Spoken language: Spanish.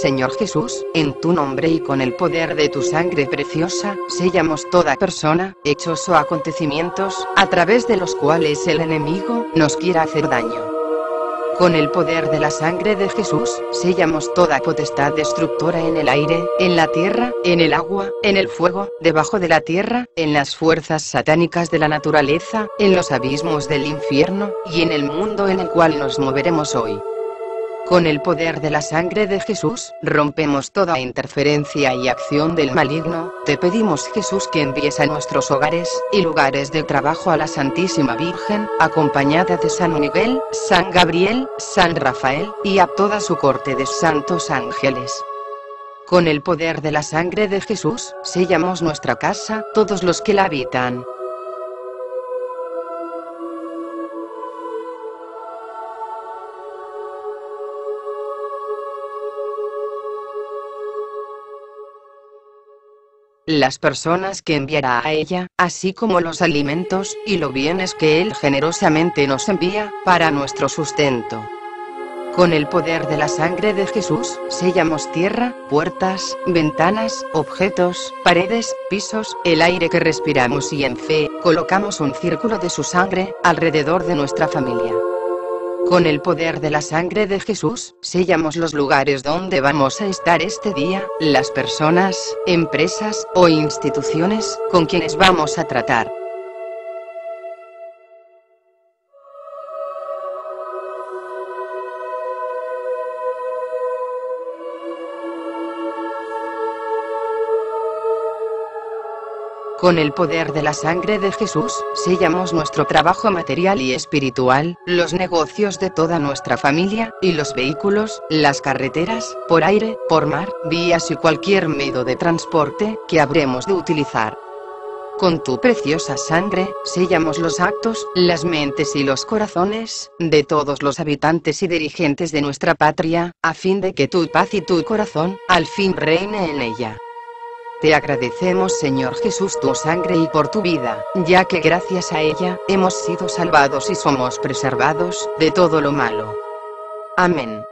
Señor Jesús, en tu nombre y con el poder de tu sangre preciosa, sellamos toda persona, hechos o acontecimientos, a través de los cuales el enemigo nos quiera hacer daño. Con el poder de la sangre de Jesús, sellamos toda potestad destructora en el aire, en la tierra, en el agua, en el fuego, debajo de la tierra, en las fuerzas satánicas de la naturaleza, en los abismos del infierno, y en el mundo en el cual nos moveremos hoy. Con el poder de la sangre de Jesús, rompemos toda interferencia y acción del maligno, te pedimos Jesús que envíes a nuestros hogares y lugares de trabajo a la Santísima Virgen, acompañada de San Miguel, San Gabriel, San Rafael, y a toda su corte de santos ángeles. Con el poder de la sangre de Jesús, sellamos nuestra casa, todos los que la habitan. Las personas que enviará a ella, así como los alimentos y los bienes que Él generosamente nos envía, para nuestro sustento. Con el poder de la sangre de Jesús, sellamos tierra, puertas, ventanas, objetos, paredes, pisos, el aire que respiramos y en fe, colocamos un círculo de su sangre, alrededor de nuestra familia. Con el poder de la sangre de Jesús, sellamos los lugares donde vamos a estar este día, las personas, empresas o instituciones con quienes vamos a tratar. Con el poder de la sangre de Jesús, sellamos nuestro trabajo material y espiritual, los negocios de toda nuestra familia, y los vehículos, las carreteras, por aire, por mar, vías y cualquier medio de transporte que habremos de utilizar. Con tu preciosa sangre, sellamos los actos, las mentes y los corazones, de todos los habitantes y dirigentes de nuestra patria, a fin de que tu paz y tu corazón, al fin reine en ella. Te agradecemos Señor Jesús tu sangre y por tu vida, ya que gracias a ella, hemos sido salvados y somos preservados, de todo lo malo. Amén.